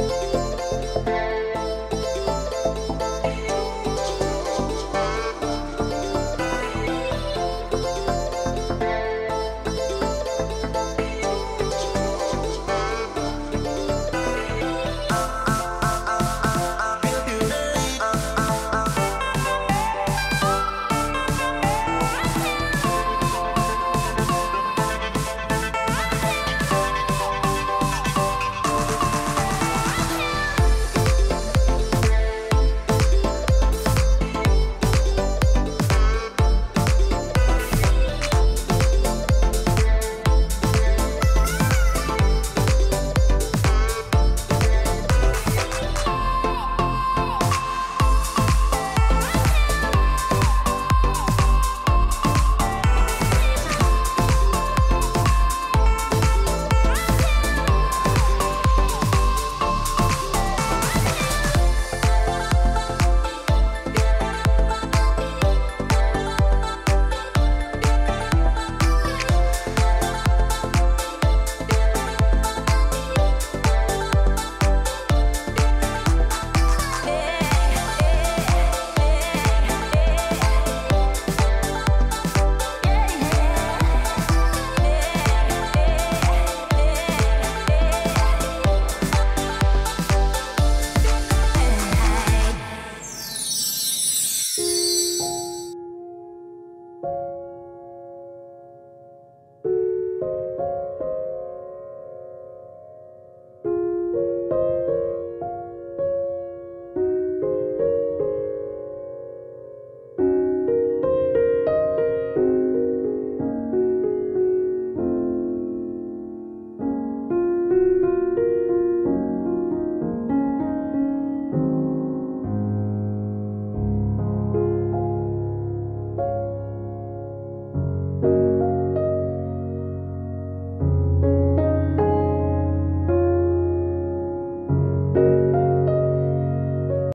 Bye.